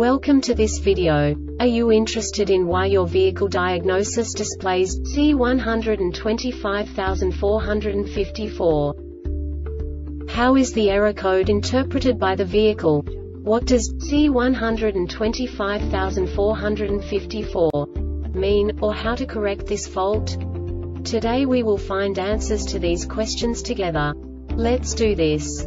Welcome to this video. Are you interested in why your vehicle diagnosis displays C125454? How is the error code interpreted by the vehicle? What does C125454 mean, or how to correct this fault? Today we will find answers to these questions together. Let's do this.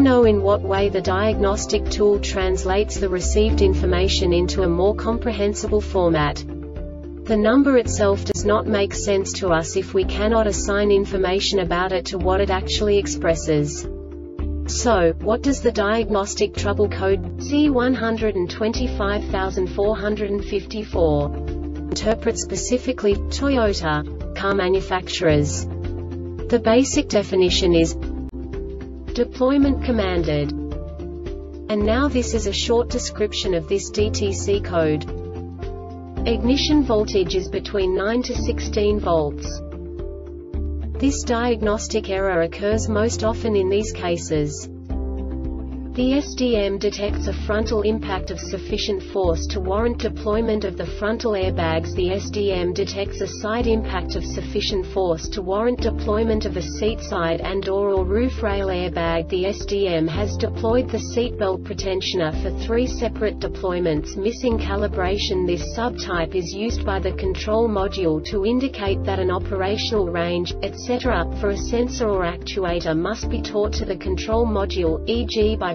Know in what way the diagnostic tool translates the received information into a more comprehensible format. The number itself does not make sense to us if we cannot assign information about it to what it actually expresses. So, what does the diagnostic trouble code C125454 interpret specifically Toyota car manufacturers? The basic definition is Deployment commanded. And now this is a short description of this DTC code. Ignition voltage is between 9 to 16 volts. This diagnostic error occurs most often in these cases. The SDM detects a frontal impact of sufficient force to warrant deployment of the frontal airbags. The SDM detects a side impact of sufficient force to warrant deployment of a seat side and or, or roof rail airbag. The SDM has deployed the seatbelt pretensioner for three separate deployments missing calibration. This subtype is used by the control module to indicate that an operational range, etc., for a sensor or actuator must be taught to the control module, e.g. by